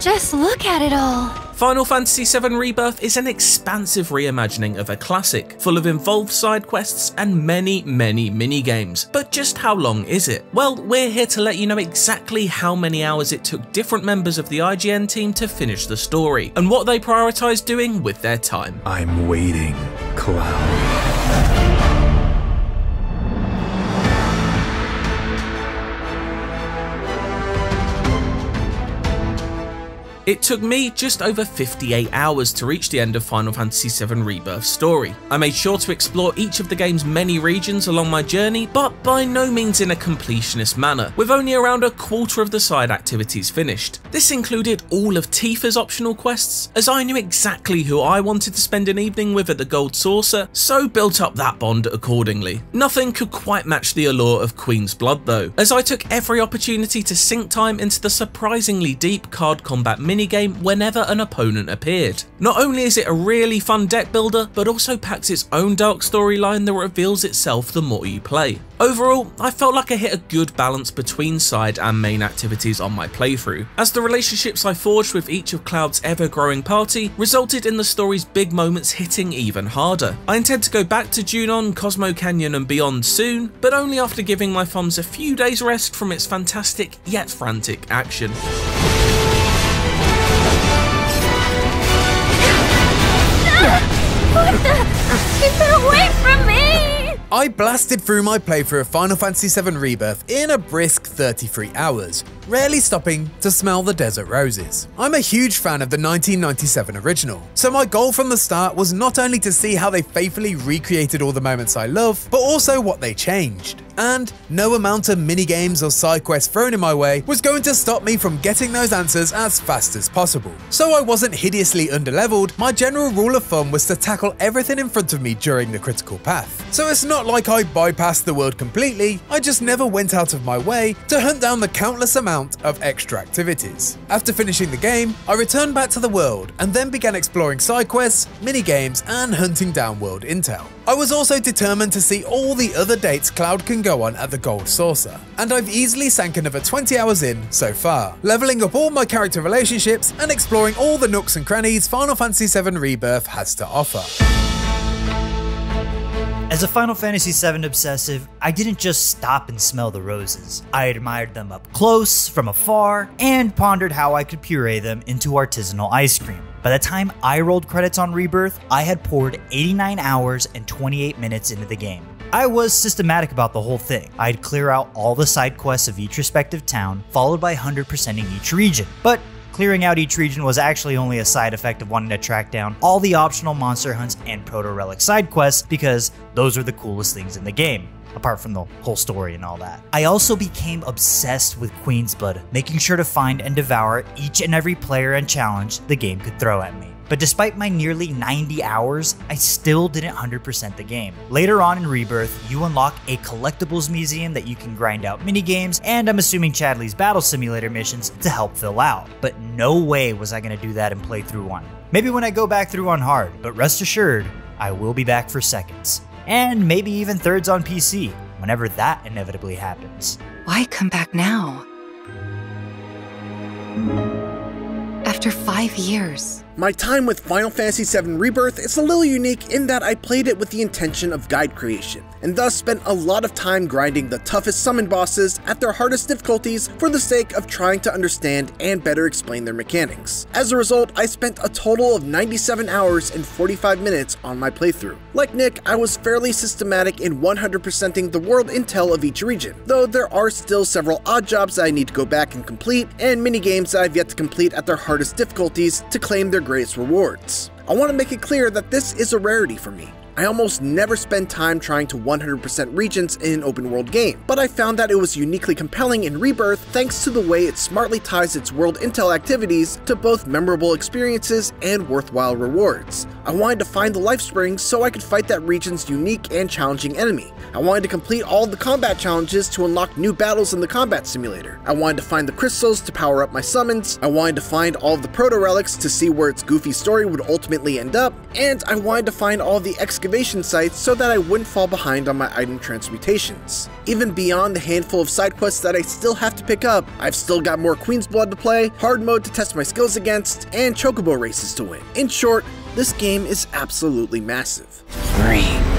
Just look at it all. Final Fantasy VII Rebirth is an expansive reimagining of a classic, full of involved side quests and many, many mini-games. But just how long is it? Well, we're here to let you know exactly how many hours it took different members of the IGN team to finish the story, and what they prioritised doing with their time. I'm waiting, Cloud. It took me just over 58 hours to reach the end of Final Fantasy VII Rebirth story. I made sure to explore each of the game's many regions along my journey, but by no means in a completionist manner, with only around a quarter of the side activities finished. This included all of Tifa's optional quests, as I knew exactly who I wanted to spend an evening with at the Gold Saucer, so built up that bond accordingly. Nothing could quite match the allure of Queen's Blood though, as I took every opportunity to sink time into the surprisingly deep card combat mini minigame whenever an opponent appeared. Not only is it a really fun deck builder, but also packs its own dark storyline that reveals itself the more you play. Overall, I felt like I hit a good balance between side and main activities on my playthrough, as the relationships I forged with each of Cloud's ever-growing party resulted in the story's big moments hitting even harder. I intend to go back to Junon, Cosmo Canyon and beyond soon, but only after giving my thumbs a few days rest from its fantastic yet frantic action. I blasted through my playthrough of Final Fantasy VII Rebirth in a brisk 33 hours, rarely stopping to smell the desert roses. I'm a huge fan of the 1997 original, so my goal from the start was not only to see how they faithfully recreated all the moments I love, but also what they changed and no amount of minigames or side quests thrown in my way was going to stop me from getting those answers as fast as possible. So I wasn't hideously underleveled, my general rule of thumb was to tackle everything in front of me during the critical path. So it's not like I bypassed the world completely, I just never went out of my way to hunt down the countless amount of extra activities. After finishing the game, I returned back to the world and then began exploring side quests, minigames and hunting down world intel. I was also determined to see all the other dates Cloud can go on at the Gold Saucer, and I've easily sank another 20 hours in so far, leveling up all my character relationships and exploring all the nooks and crannies Final Fantasy VII Rebirth has to offer. As a Final Fantasy VII obsessive, I didn't just stop and smell the roses. I admired them up close, from afar, and pondered how I could puree them into artisanal ice cream. By the time I rolled credits on Rebirth, I had poured 89 hours and 28 minutes into the game. I was systematic about the whole thing. I'd clear out all the side quests of each respective town, followed by 100%ing each region. But clearing out each region was actually only a side effect of wanting to track down all the optional monster hunts and proto relic side quests because those are the coolest things in the game apart from the whole story and all that. I also became obsessed with Queen's Blood, making sure to find and devour each and every player and challenge the game could throw at me. But despite my nearly 90 hours, I still didn't 100% the game. Later on in Rebirth, you unlock a collectibles museum that you can grind out minigames, and I'm assuming Chadley's battle simulator missions to help fill out. But no way was I gonna do that in playthrough 1. Maybe when I go back through on hard, but rest assured, I will be back for seconds and maybe even thirds on PC, whenever that inevitably happens. Why come back now? After five years. My time with Final Fantasy VII Rebirth is a little unique in that I played it with the intention of guide creation, and thus spent a lot of time grinding the toughest summon bosses at their hardest difficulties for the sake of trying to understand and better explain their mechanics. As a result, I spent a total of 97 hours and 45 minutes on my playthrough. Like Nick, I was fairly systematic in 100%ing the world intel of each region, though there are still several odd jobs I need to go back and complete, and minigames that I've yet to complete at their hardest difficulties to claim their greatest rewards. I want to make it clear that this is a rarity for me. I almost never spend time trying to 100% regions in an open world game, but I found that it was uniquely compelling in Rebirth thanks to the way it smartly ties its world intel activities to both memorable experiences and worthwhile rewards. I wanted to find the life springs so I could fight that region's unique and challenging enemy, I wanted to complete all the combat challenges to unlock new battles in the combat simulator. I wanted to find the crystals to power up my summons. I wanted to find all the proto relics to see where its goofy story would ultimately end up. And I wanted to find all the excavation sites so that I wouldn't fall behind on my item transmutations. Even beyond the handful of side quests that I still have to pick up, I've still got more Queen's Blood to play, hard mode to test my skills against, and chocobo races to win. In short, this game is absolutely massive. Three.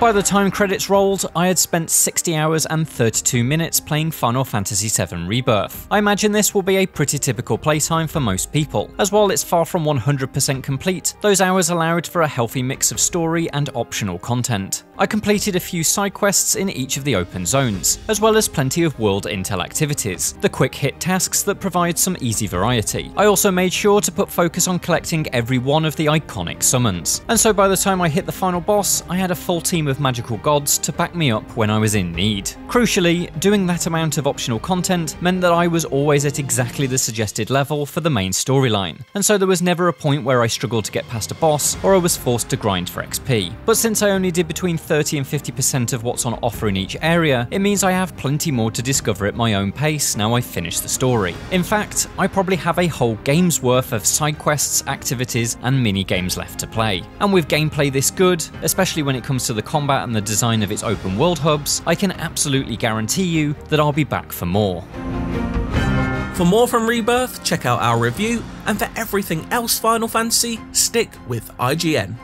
By the time credits rolled, I had spent 60 hours and 32 minutes playing Final Fantasy VII Rebirth. I imagine this will be a pretty typical playtime for most people, as while it's far from 100% complete, those hours allowed for a healthy mix of story and optional content. I completed a few side quests in each of the open zones, as well as plenty of world intel activities, the quick hit tasks that provide some easy variety. I also made sure to put focus on collecting every one of the iconic summons, and so by the time I hit the final boss, I had a full team of magical gods to back me up when I was in need. Crucially, doing that amount of optional content meant that I was always at exactly the suggested level for the main storyline, and so there was never a point where I struggled to get past a boss or I was forced to grind for XP. But since I only did between 30 and 50% of what's on offer in each area, it means I have plenty more to discover at my own pace now I've finished the story. In fact, I probably have a whole game's worth of side quests, activities, and mini games left to play. And with gameplay this good, especially when it comes to the combat and the design of its open world hubs, I can absolutely guarantee you that I'll be back for more. For more from Rebirth, check out our review, and for everything else Final Fantasy, stick with IGN.